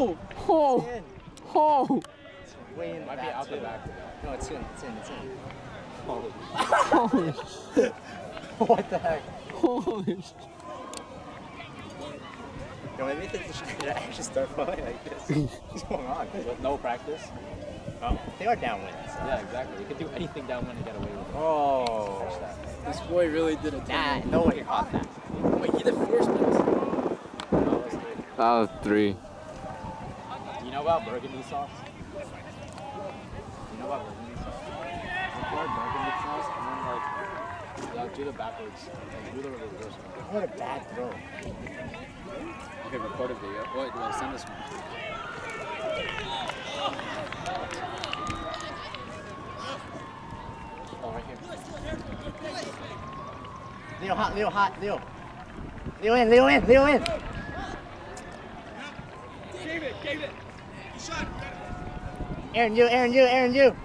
Oh! Oh! Oh! Way in the Might be back. No, it's in. It's in. It's in. Holy shit. what the heck? Holy shit. Yo, maybe they should actually start falling like this. What's going on? With no practice. Oh. They are downwind. So. Yeah, exactly. You can do anything downwind and get away with it. Oh. This boy really did a Nah, no way caught that. Wait, he did four spins. That was good. That was three. You know about burgundy sauce? You know about burgundy sauce? You pour burgundy sauce and then like, yeah, do the backwards. Like, do the reverse. one. What a bad throw. Okay, record a video. What? Well, send us one. Oh, right here. Leo hot, Leo hot, Leo. Leo in, Leo in, Leo in. Aaron, you, Aaron, you, Aaron, you.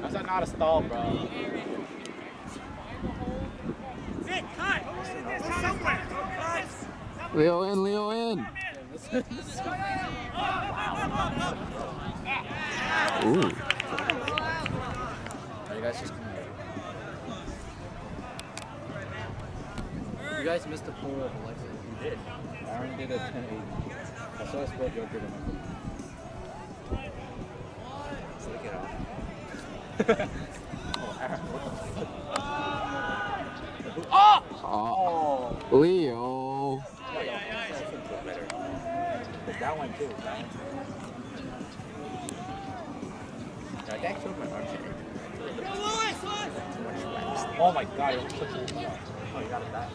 That's not a stall, bro. Leo in, Leo in. Ooh. Are you guys just coming You guys missed the pull of Alexa. Did. Aaron did a 1080. I saw a split joker to my Take it. Oh, Aaron, what the fuck? Oh, Oh! Leo. But that one too. Did I killed my arm Oh my god, it took you. Oh, you got it back.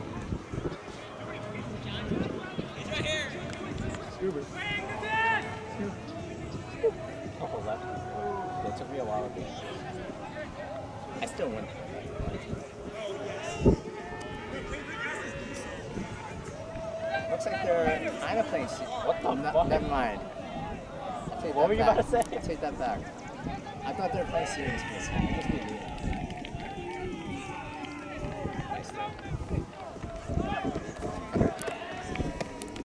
Oh, left. Took me a while to. I still win. Looks like they're kind of playing. What the fuck? Never mind. What were you back. about to say? I'll take that back. I thought they were playing serious.